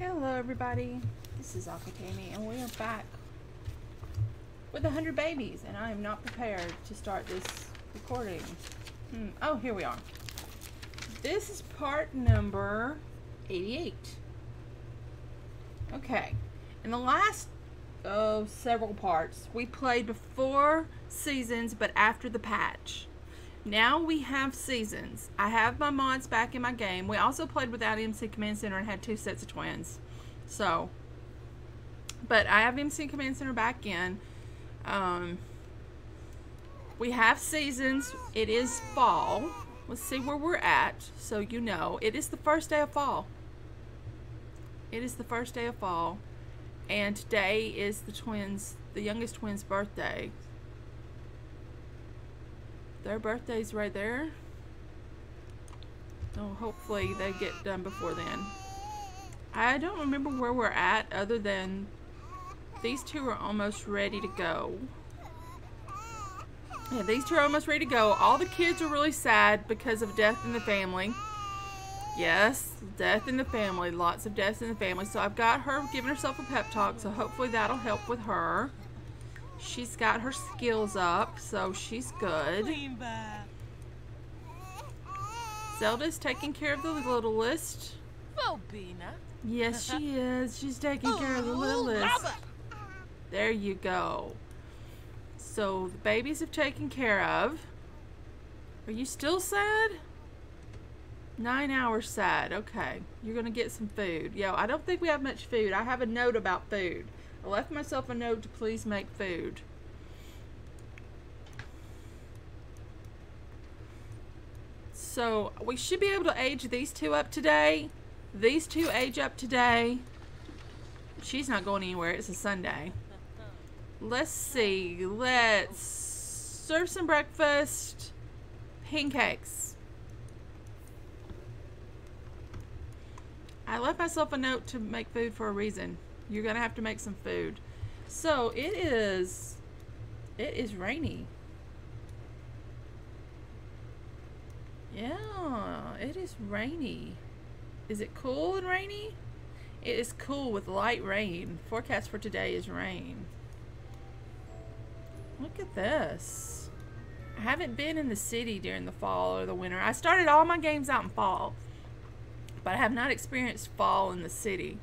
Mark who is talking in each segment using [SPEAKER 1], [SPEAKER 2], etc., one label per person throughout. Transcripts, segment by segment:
[SPEAKER 1] Hello everybody, this is Aquatami and we are back with a hundred babies and I am not prepared to start this recording. Hmm. Oh, here we are. This is part number 88. Okay, in the last oh, several parts we played before seasons but after the patch. Now we have seasons. I have my mods back in my game. We also played without MC Command Center and had two sets of twins. So, but I have MC Command Center back in. Um, we have seasons. It is fall. Let's see where we're at so you know. It is the first day of fall. It is the first day of fall. And today is the twins, the youngest twins' birthday. Their birthday's right there. So hopefully they get done before then. I don't remember where we're at other than these two are almost ready to go. Yeah, these two are almost ready to go. All the kids are really sad because of death in the family. Yes, death in the family. Lots of deaths in the family. So I've got her giving herself a pep talk, so hopefully that'll help with her. She's got her skills up, so she's good. Zelda's taking care of the littlest. Yes, she is. She's taking care of the littlest. There you go. So the babies have taken care of. Are you still sad? Nine hours sad. Okay. You're going to get some food. Yo, I don't think we have much food. I have a note about food. I left myself a note to please make food. So we should be able to age these two up today. These two age up today. She's not going anywhere. It's a Sunday. Let's see. Let's serve some breakfast. Pancakes. I left myself a note to make food for a reason. You're going to have to make some food. So it is, it is rainy. Yeah, it is rainy. Is it cool and rainy? It is cool with light rain. Forecast for today is rain. Look at this. I haven't been in the city during the fall or the winter. I started all my games out in fall. But I have not experienced fall in the city.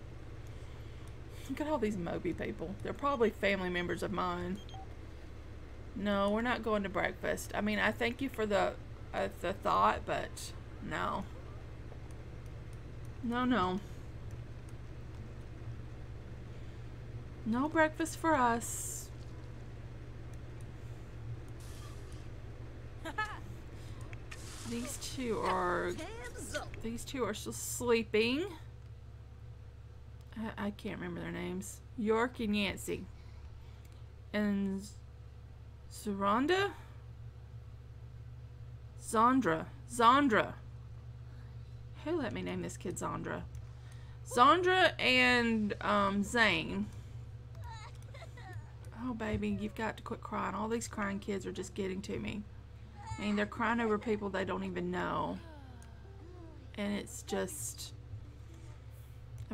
[SPEAKER 1] Look at all these Moby people. They're probably family members of mine. No, we're not going to breakfast. I mean, I thank you for the uh, the thought, but no. No, no. No breakfast for us. These two are these two are still sleeping. I, I can't remember their names. York and Yancey. And Zoronda? Zandra. Zandra. Who let me name this kid Zandra? Zandra and um, Zane. Oh, baby, you've got to quit crying. All these crying kids are just getting to me. I mean, they're crying over people they don't even know. And it's just...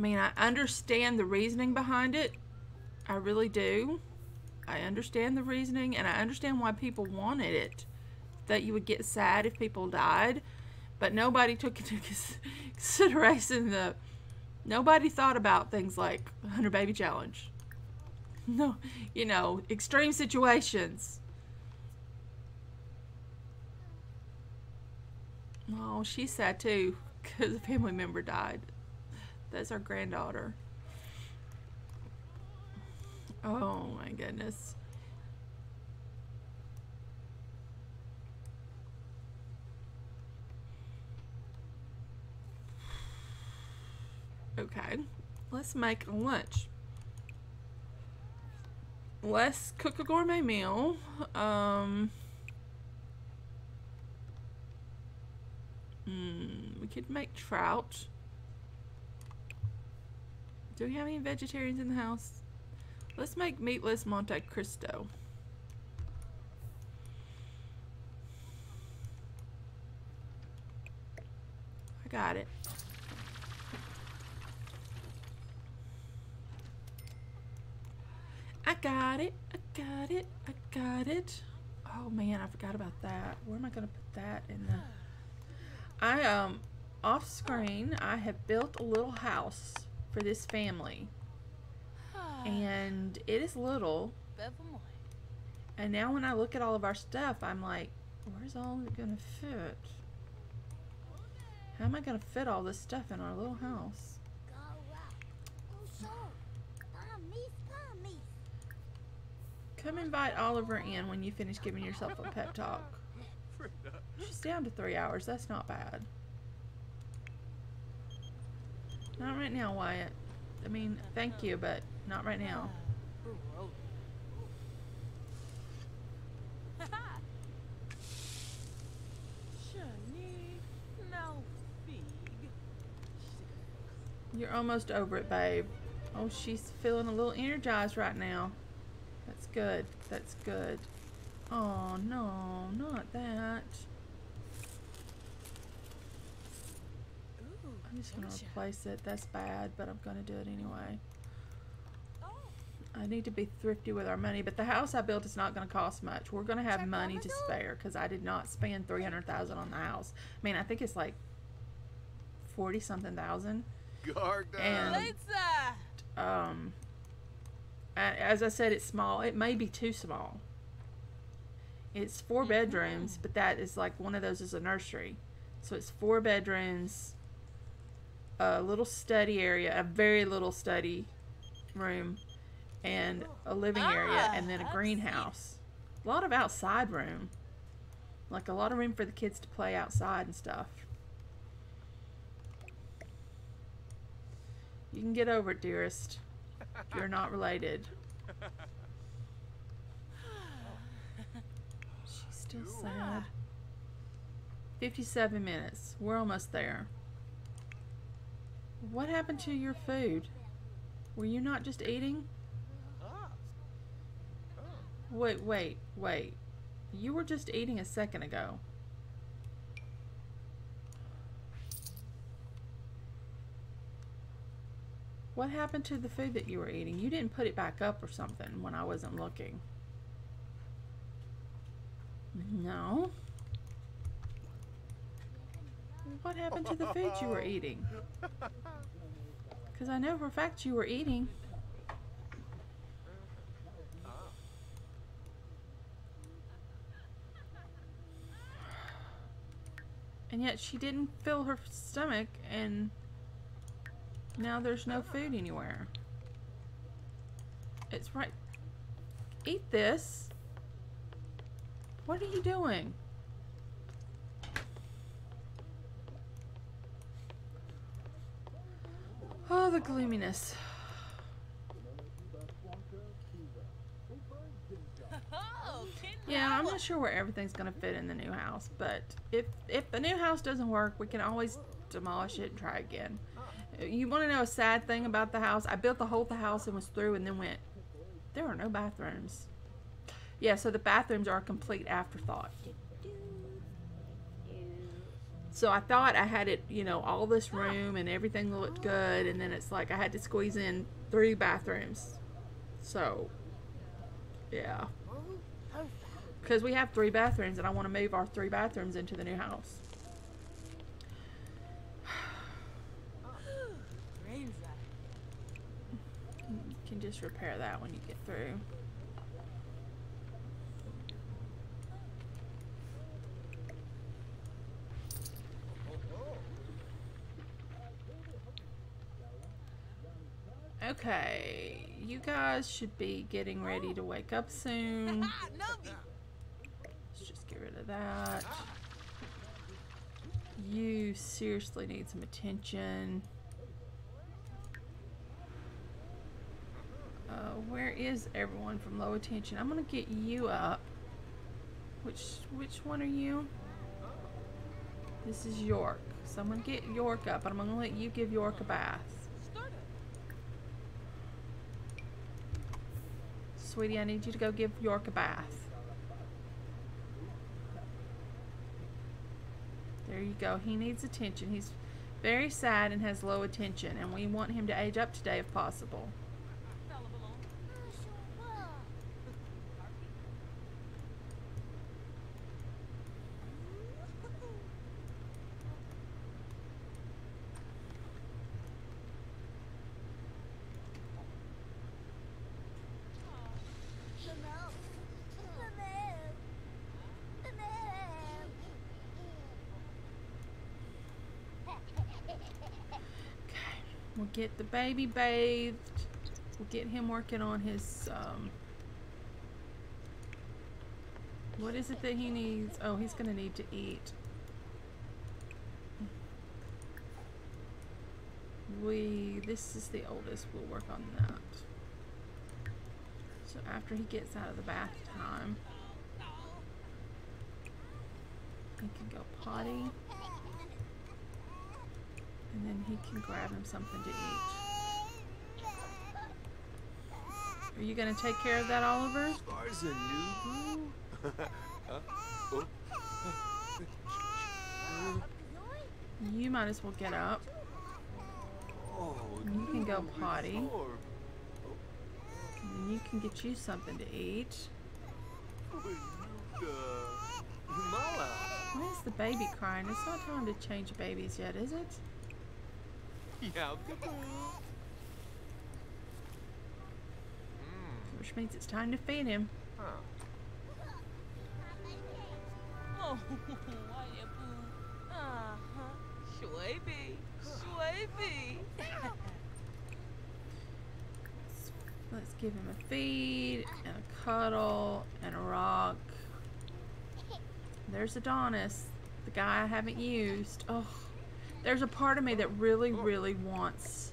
[SPEAKER 1] I mean, I understand the reasoning behind it. I really do. I understand the reasoning, and I understand why people wanted it. That you would get sad if people died. But nobody took into consideration the... Nobody thought about things like 100 Baby Challenge. No, you know, extreme situations. Oh, she's sad too, because a family member died. That's our granddaughter. Oh my goodness. Okay, let's make lunch. Let's cook a gourmet meal. Um, mm, we could make trout. Do we have any vegetarians in the house? Let's make meatless Monte Cristo. I got it. I got it. I got it. I got it. Oh man, I forgot about that. Where am I gonna put that in the? I um off screen. I have built a little house for this family, and it is little. And now when I look at all of our stuff, I'm like, where's all of it gonna fit? How am I gonna fit all this stuff in our little house? Come invite Oliver in when you finish giving yourself a pep talk. She's down to three hours. That's not bad. Not right now, Wyatt. I mean, thank you, but not right now. You're almost over it, babe. Oh, she's feeling a little energized right now. That's good. That's good. Oh, no, not that. I'm just going to replace it. That's bad, but I'm going to do it anyway. I need to be thrifty with our money, but the house I built is not going to cost much. We're going to have money to spare because I did not spend 300000 on the house. I mean, I think it's like 40 something thousand. And, um, as I said, it's small. It may be too small. It's four bedrooms, but that is like one of those is a nursery. So it's four bedrooms, a little study area, a very little study room, and a living area, ah, and then a greenhouse. A lot of outside room. Like a lot of room for the kids to play outside and stuff. You can get over it, dearest. You're not related. She's still sad. 57 minutes. We're almost there. What happened to your food? Were you not just eating? Wait, wait, wait. You were just eating a second ago. What happened to the food that you were eating? You didn't put it back up or something when I wasn't looking. No. What happened to the food you were eating? Because I know for a fact you were eating. And yet she didn't fill her stomach and now there's no food anywhere. It's right. Eat this. What are you doing? Oh, the gloominess. Yeah, I'm not sure where everything's gonna fit in the new house, but if if the new house doesn't work, we can always demolish it and try again. You want to know a sad thing about the house? I built the whole the house and was through and then went, there are no bathrooms. Yeah, so the bathrooms are a complete afterthought. So I thought I had it, you know, all this room and everything looked good, and then it's like I had to squeeze in three bathrooms. So, yeah. Because we have three bathrooms, and I want to move our three bathrooms into the new house. You can just repair that when you get through. Okay, you guys should be getting ready to wake up soon. Let's just get rid of that. You seriously need some attention. Uh, where is everyone from low attention? I'm gonna get you up. Which which one are you? This is York. So I'm gonna get York up, and I'm gonna let you give York a bath. Sweetie, I need you to go give York a bath. There you go. He needs attention. He's very sad and has low attention, and we want him to age up today if possible. We'll get the baby bathed. We'll get him working on his, um, what is it that he needs? Oh, he's gonna need to eat. We, this is the oldest, we'll work on that. So after he gets out of the bath time, he can go potty. And then he can grab him something to eat. Are you gonna take care of that, Oliver?
[SPEAKER 2] Spar's a new huh? oh.
[SPEAKER 1] You might as well get up.
[SPEAKER 2] Oh,
[SPEAKER 1] You can go potty. And you can get you something to eat. Why is the baby crying? It's not time to change babies yet, is it?
[SPEAKER 2] Yeah, good. Mm.
[SPEAKER 1] Which means it's time to feed him.
[SPEAKER 3] Oh? Uh-huh.
[SPEAKER 1] Let's give him a feed and a cuddle and a rock. There's Adonis, the guy I haven't used. Oh, there's a part of me that really, really wants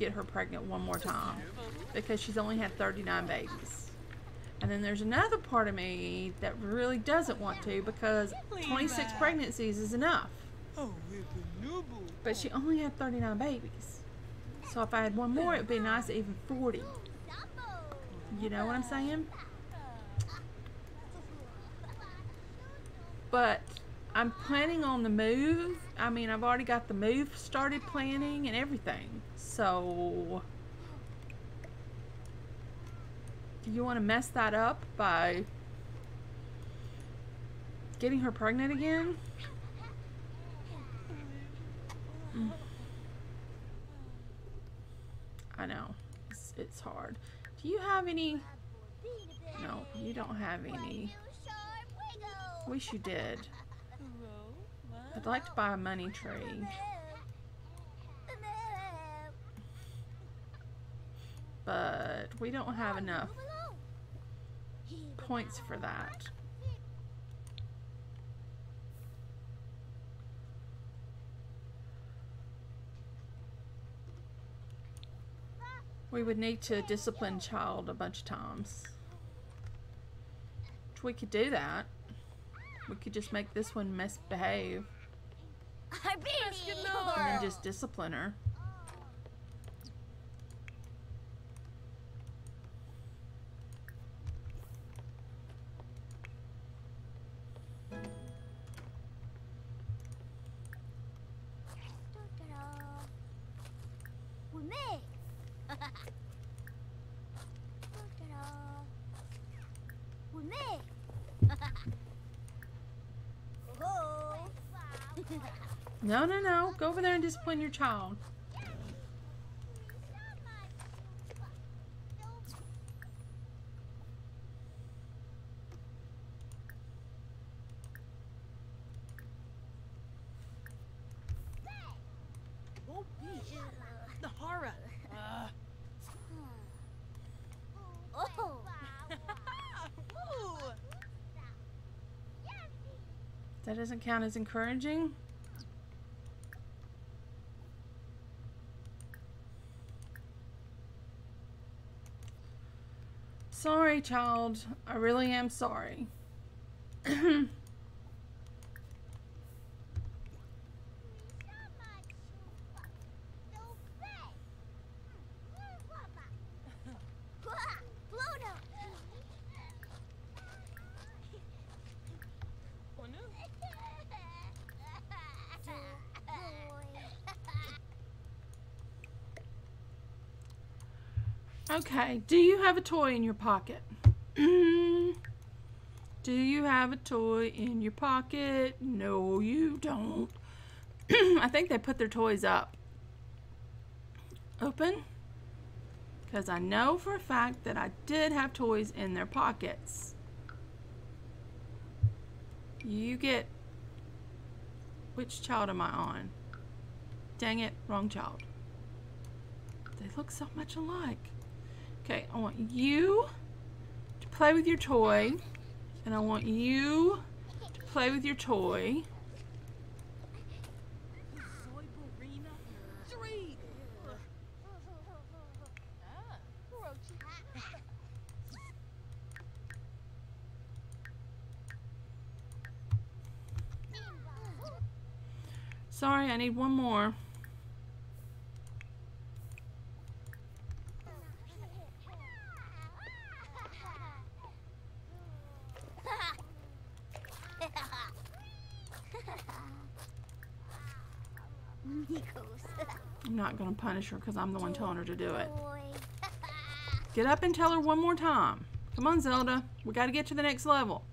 [SPEAKER 1] get her pregnant one more time because she's only had 39 babies. And then there's another part of me that really doesn't want to because 26 pregnancies is enough.
[SPEAKER 3] Oh,
[SPEAKER 1] But she only had 39 babies. So if I had one more, it would be nice even 40. You know what I'm saying? But I'm planning on the move. I mean, I've already got the move started planning and everything. So, do you want to mess that up by getting her pregnant again? I know. It's, it's hard. Do you have any? No, you don't have any. Wish you did. I'd like to buy a money tree. But we don't have enough points for that. We would need to discipline child a bunch of times. Which we could do that. We could just make this one misbehave and then just discipline her. Discipline your child.
[SPEAKER 3] The horror. Uh.
[SPEAKER 1] That doesn't count as encouraging. Sorry, child. I really am sorry. Okay, do you have a toy in your pocket? do you have a toy in your pocket? No, you don't. I think they put their toys up. Open. Because I know for a fact that I did have toys in their pockets. You get... Which child am I on? Dang it, wrong child. They look so much alike. Okay, I want you to play with your toy. And I want you to play with your toy. Sorry, I need one more. I'm not going to punish her because I'm the one telling her to do it. Get up and tell her one more time. Come on, Zelda. We got to get to the next level.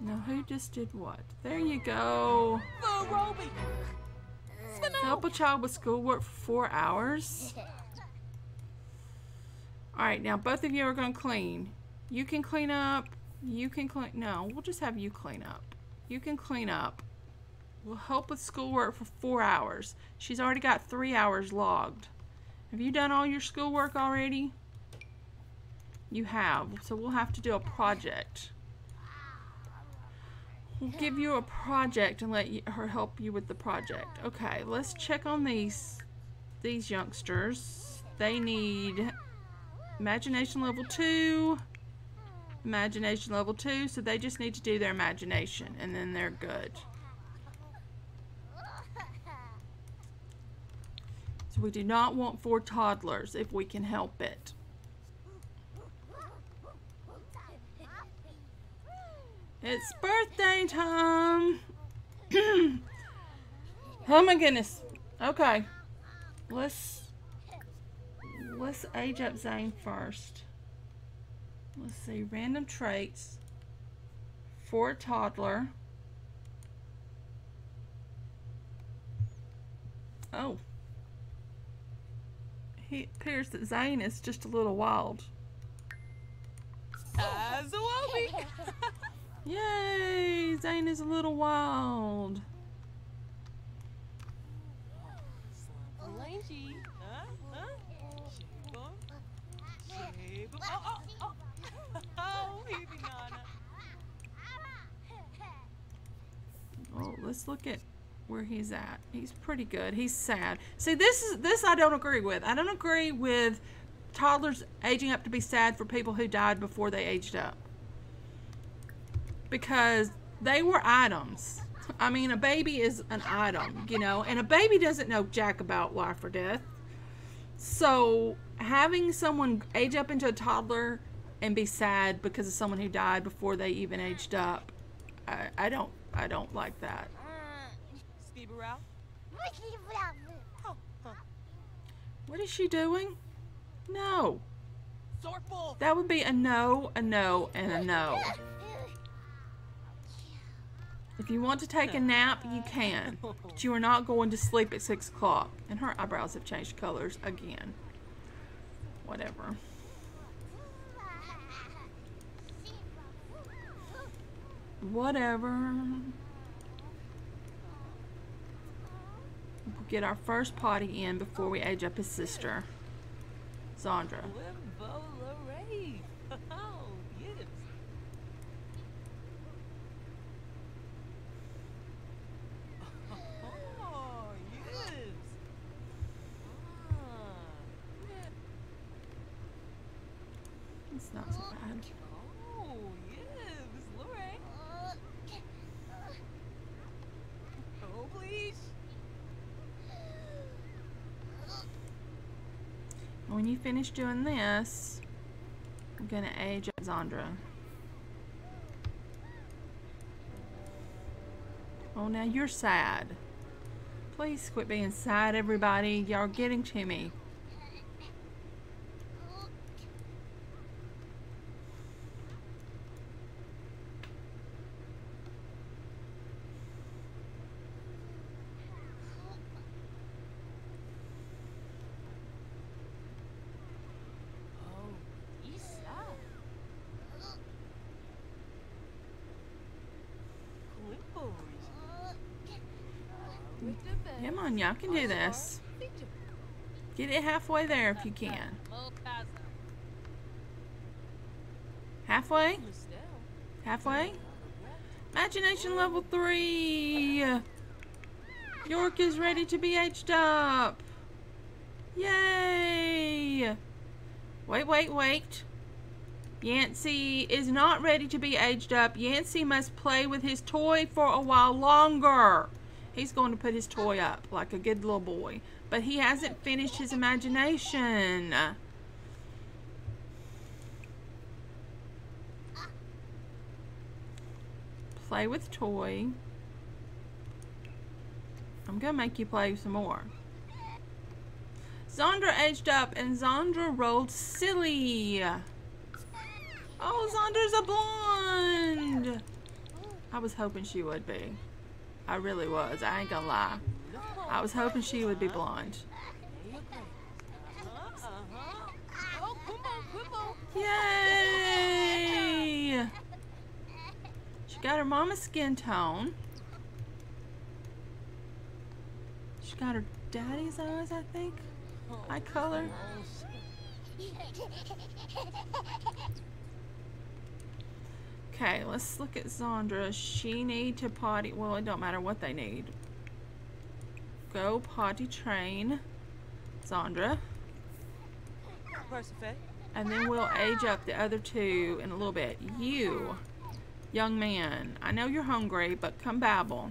[SPEAKER 1] Now, who just did what? There you go.
[SPEAKER 3] Roby.
[SPEAKER 1] Help a child with schoolwork for four hours. All right, now both of you are going to clean. You can clean up. You can clean. No, we'll just have you clean up. You can clean up. We'll help with schoolwork for four hours. She's already got three hours logged. Have you done all your schoolwork already? You have. So we'll have to do a project. We'll give you a project and let you, her help you with the project. Okay, let's check on these these youngsters. They need imagination level 2, imagination level 2, so they just need to do their imagination and then they're good. So we do not want four toddlers if we can help it. It's birthday time. oh my goodness. Okay. Let's let's age up Zane first. Let's see. Random traits for a toddler. Oh. He appears that Zane is just a little wild.
[SPEAKER 3] As a Wobby.
[SPEAKER 1] Yay! Zane is a little wild.
[SPEAKER 3] Langy. Huh? Huh? Shape 'em. Shape 'em. Oh, oh, oh. Oh.
[SPEAKER 1] Oh, let's look at where he's at. He's pretty good. He's sad. See, this is this I don't agree with. I don't agree with toddlers aging up to be sad for people who died before they aged up. Because they were items. I mean, a baby is an item, you know, and a baby doesn't know jack about life or death. So, having someone age up into a toddler and be sad because of someone who died before they even aged up, I, I don't I don't like that. What is she doing? No. That would be a no, a no, and a no. If you want to take a nap, you can. But you are not going to sleep at 6 o'clock. And her eyebrows have changed colors again. Whatever. Whatever. We'll get our first potty in before we age up his sister, Zandra. It's not so bad.
[SPEAKER 3] Oh, yes, Lorraine. Oh, please.
[SPEAKER 1] When you finish doing this, I'm gonna age up Zandra. Oh, now you're sad. Please quit being sad, everybody. Y'all getting to me.
[SPEAKER 3] Oh, Isa. Glimpers.
[SPEAKER 1] Come on, y'all can do this. Get it halfway there if you can. Halfway? Halfway? Imagination level three. York is ready to be aged up. Yay! Wait, wait, wait. Yancey is not ready to be aged up. Yancey must play with his toy for a while longer. He's going to put his toy up like a good little boy. But he hasn't finished his imagination. Play with toy. I'm going to make you play some more. Zandra aged up and Zandra rolled silly. Oh, Zandra's a blonde. I was hoping she would be. I really was. I ain't gonna lie. I was hoping she would be blonde. Yay! She got her mama's skin tone. She got her daddy's eyes, I think. Eye color. Okay, let's look at Zandra. She need to potty. Well, it don't matter what they need. Go potty train, Zandra. And then we'll age up the other two in a little bit. You, young man, I know you're hungry, but come babble.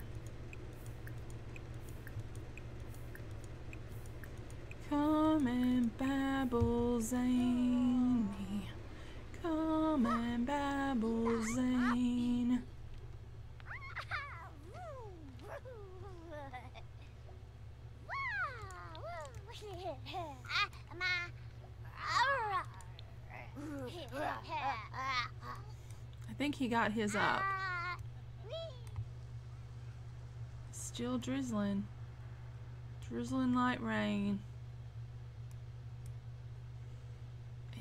[SPEAKER 1] Come and babble, Zany. Come and babble, Zane. I think he got his up. Still drizzling. Drizzling like rain.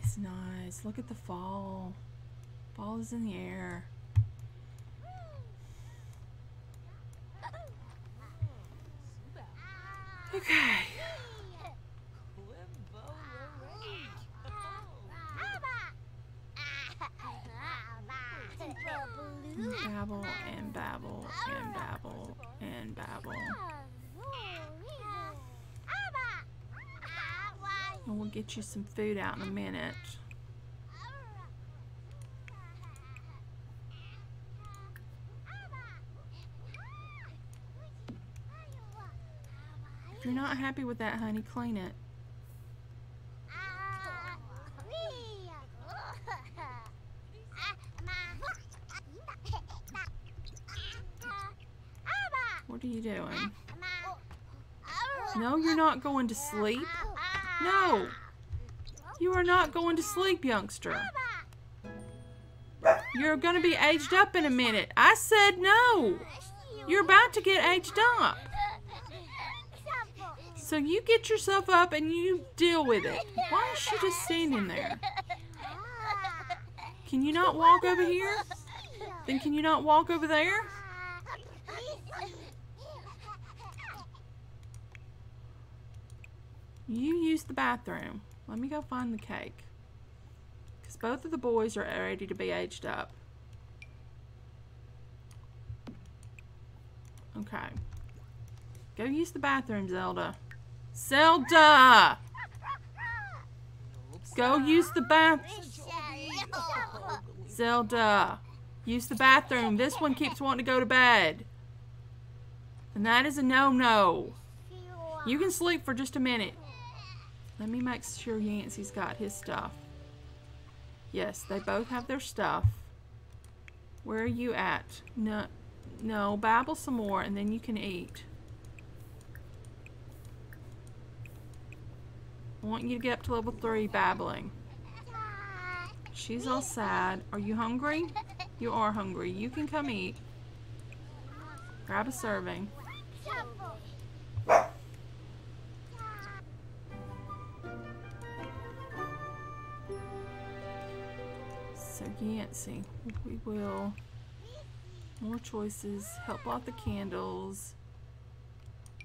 [SPEAKER 1] It's nice. Look at the fall. Fall is in the air. Okay. Babble and babble and babble and babble. And we'll get you some food out in a minute. If you're not happy with that, honey, clean it. What are you doing? No, you're not going to sleep. No. You are not going to sleep, youngster. You're going to be aged up in a minute. I said no. You're about to get aged up. So you get yourself up and you deal with it. Why is she just standing there? Can you not walk over here? Then can you not walk over there? You use the bathroom. Let me go find the cake. Because both of the boys are ready to be aged up. Okay. Go use the bathroom, Zelda. Zelda! Go use the bath. Zelda. Use the bathroom. This one keeps wanting to go to bed. And that is a no-no. You can sleep for just a minute. Let me make sure Yancey's got his stuff. Yes, they both have their stuff. Where are you at? No, no, babble some more and then you can eat. I want you to get up to level 3 babbling. She's all sad. Are you hungry? You are hungry. You can come eat. Grab a serving. So Yancey, we will. More choices. Help out the candles.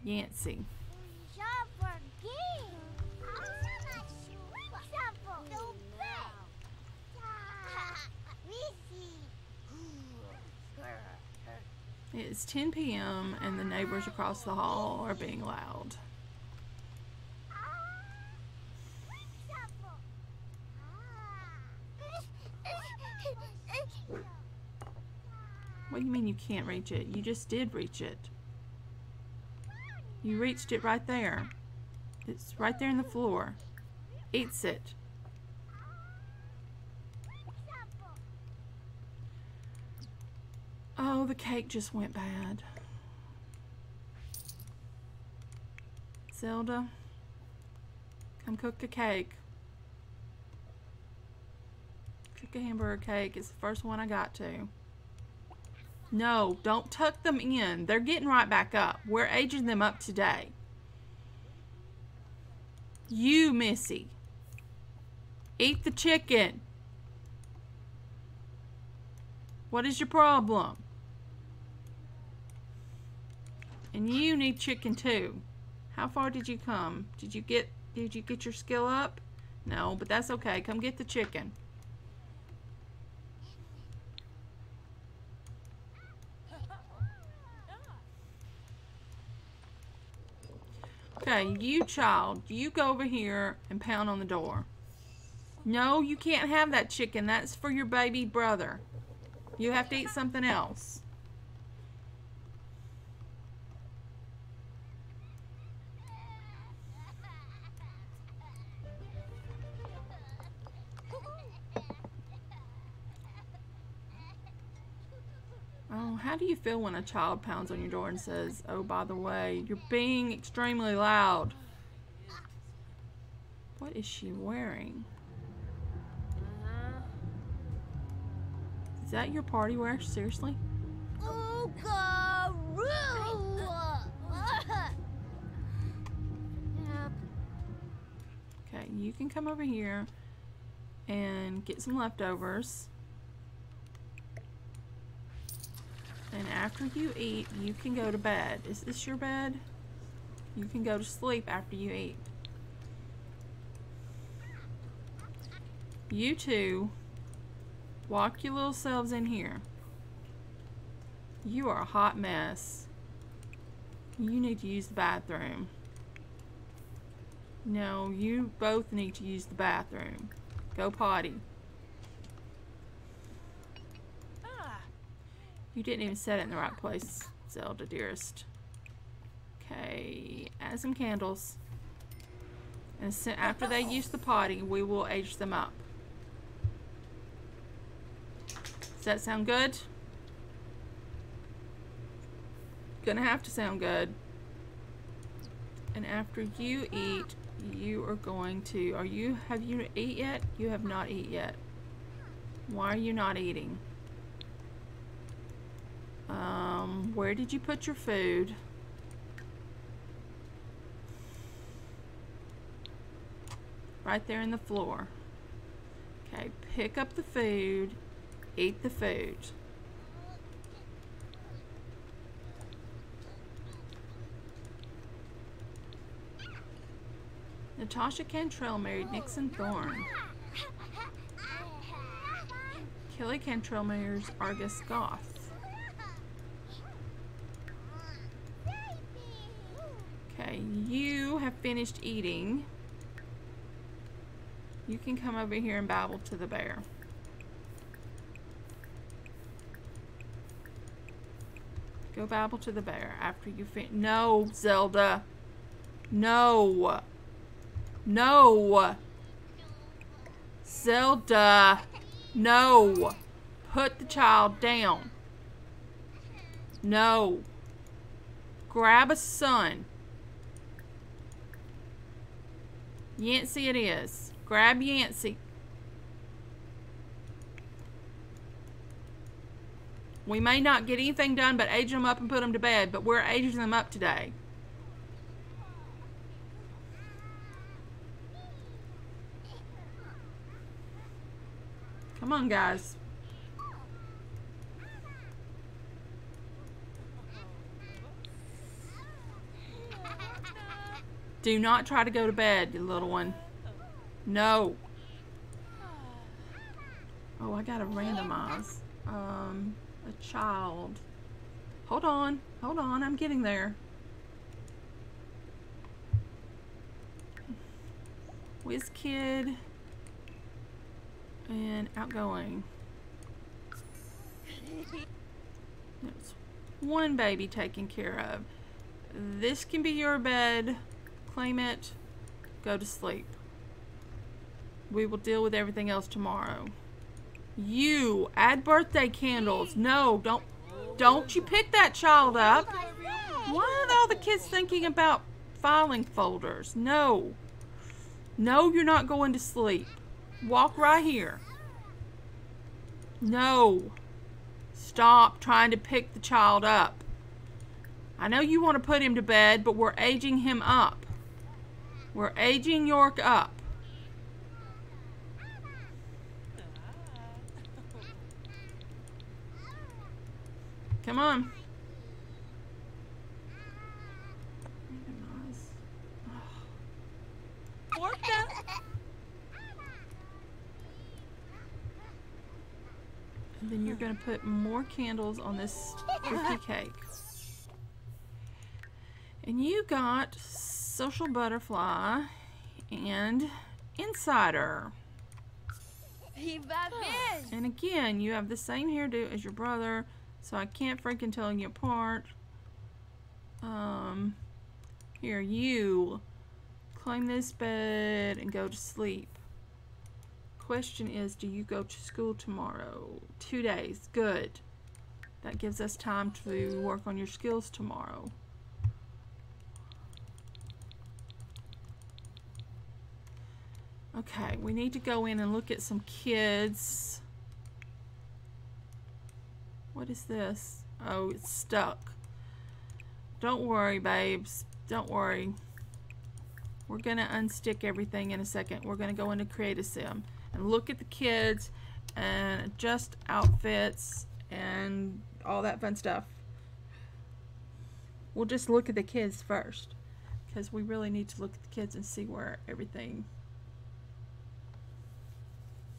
[SPEAKER 1] Yancey. It's 10 p.m. and the neighbors across the hall are being loud. What do you mean you can't reach it? You just did reach it. You reached it right there. It's right there in the floor. Eats it. Oh, the cake just went bad. Zelda, come cook a cake. Cook a hamburger cake. It's the first one I got to. No, don't tuck them in. They're getting right back up. We're aging them up today. You, Missy. Eat the chicken. What is your problem? And you need chicken too. How far did you come? Did you get did you get your skill up? No, but that's okay. Come get the chicken. Okay, you child, you go over here and pound on the door. No, you can't have that chicken. That's for your baby brother. You have to eat something else. You feel when a child pounds on your door and says, oh, by the way, you're being extremely loud? What is she wearing? Is that your party wear? Seriously? Okay, you can come over here and get some leftovers. And after you eat, you can go to bed. Is this your bed? You can go to sleep after you eat. You two, walk your little selves in here. You are a hot mess. You need to use the bathroom. No, you both need to use the bathroom. Go potty. You didn't even set it in the right place, Zelda dearest. Okay, add some candles. And after they use the potty, we will age them up. Does that sound good? Gonna have to sound good. And after you eat, you are going to, are you, have you eat yet? You have not eat yet. Why are you not eating? Um, where did you put your food? Right there in the floor. Okay, pick up the food, eat the food. Natasha Cantrell married Nixon Thorne. Kelly Cantrell marries Argus Goth. Okay, you have finished eating. You can come over here and babble to the bear. Go babble to the bear after you fin- No, Zelda. No. No. Zelda. No. Put the child down. No. Grab a son. Yancey it is. Grab Yancey. We may not get anything done but age them up and put them to bed, but we're aging them up today. Come on, guys. Do not try to go to bed, you little one. No. Oh, I gotta randomize. Um, a child. Hold on. Hold on. I'm getting there. Whiz Kid. And outgoing. There's one baby taken care of. This can be your bed. Claim it. Go to sleep. We will deal with everything else tomorrow. You add birthday candles. No, don't don't you pick that child up. Why are all the kids thinking about filing folders? No. No, you're not going to sleep. Walk right here. No. Stop trying to pick the child up. I know you want to put him to bed, but we're aging him up. We're aging York up. Come on. And then you're going to put more candles on this cookie cake. And you got Social Butterfly and Insider. And again, you have the same hairdo as your brother, so I can't freaking tell you apart. Um, here, you claim this bed and go to sleep. Question is, do you go to school tomorrow? Two days, good. That gives us time to work on your skills tomorrow. Okay, we need to go in and look at some kids. What is this? Oh, it's stuck. Don't worry, babes. Don't worry. We're going to unstick everything in a second. We're going to go into Create a Sim and look at the kids and adjust outfits and all that fun stuff. We'll just look at the kids first because we really need to look at the kids and see where everything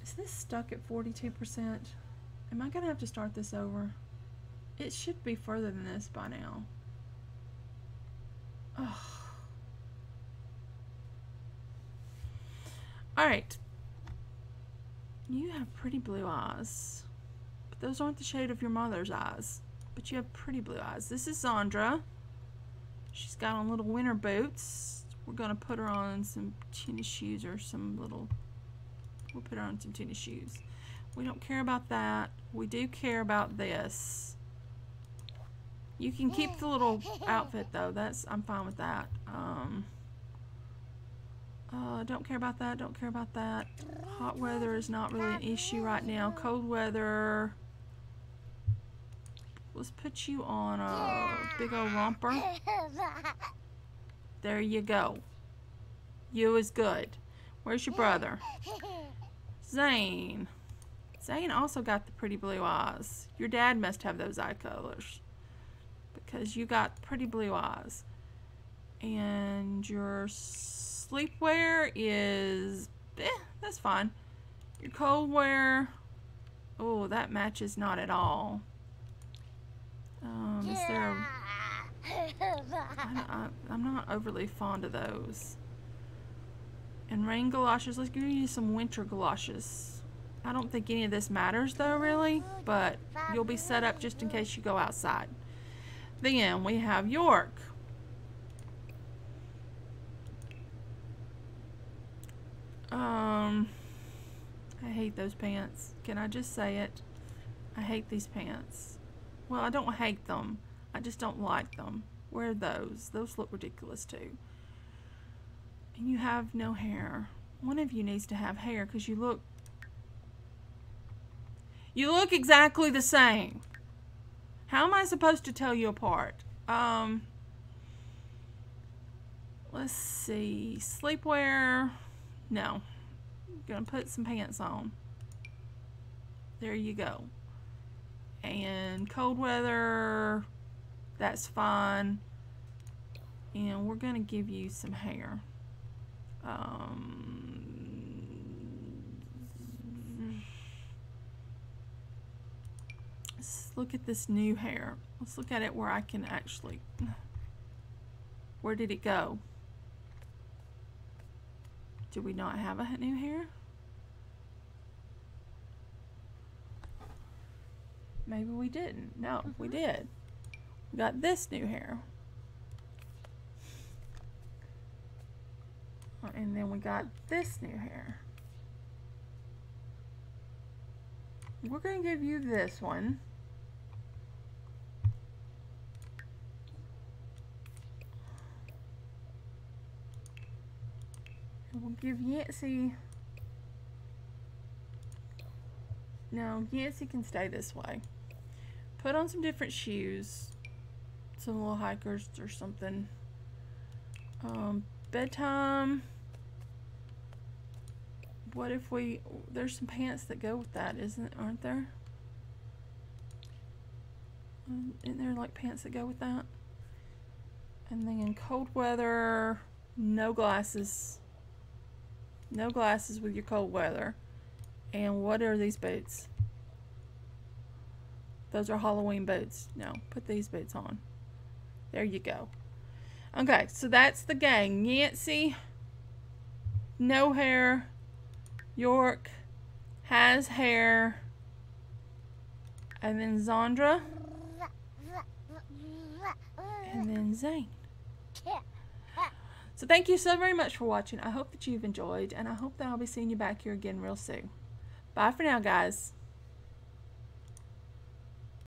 [SPEAKER 1] is this stuck at 42%? Am I going to have to start this over? It should be further than this by now. Oh. Alright. You have pretty blue eyes. But those aren't the shade of your mother's eyes. But you have pretty blue eyes. This is Zandra. She's got on little winter boots. We're going to put her on some tennis shoes or some little We'll put her on some tennis shoes. We don't care about that. We do care about this. You can keep the little outfit though. That's I'm fine with that. Um, uh, don't care about that. Don't care about that. Hot weather is not really an issue right now. Cold weather. Let's put you on a big old romper. There you go. You is good. Where's your brother? Zane. Zane also got the pretty blue eyes. Your dad must have those eye colors. Because you got pretty blue eyes. And your sleepwear is... Eh, that's fine. Your cold wear... Oh, that matches not at all. Um, is there... A, I, I, I'm not overly fond of those. And rain galoshes. Let's give you some winter galoshes. I don't think any of this matters though, really. But you'll be set up just in case you go outside. Then we have York. Um, I hate those pants. Can I just say it? I hate these pants. Well, I don't hate them. I just don't like them. Wear those. Those look ridiculous too and you have no hair. One of you needs to have hair because you look you look exactly the same. How am I supposed to tell you apart? Um let's see. Sleepwear. No. I'm gonna put some pants on. There you go. And cold weather, that's fine. And we're to give you some hair. Um, let's look at this new hair. Let's look at it where I can actually. Where did it go? Do we not have a new hair? Maybe we didn't. No, we did. We got this new hair. And then we got this new hair. We're going to give you this one. And we'll give Yancey... No, Yancey can stay this way. Put on some different shoes. Some little hikers or something. Um, bedtime. What if we... There's some pants that go with that, isn't aren't there? Um, isn't there like pants that go with that? And then in cold weather, no glasses. No glasses with your cold weather. And what are these boots? Those are Halloween boots. No, put these boots on. There you go. Okay, so that's the gang. Yancey, no hair. York has hair. And then Zandra. And then Zane. So thank you so very much for watching. I hope that you've enjoyed, and I hope that I'll be seeing you back here again real soon. Bye for now, guys.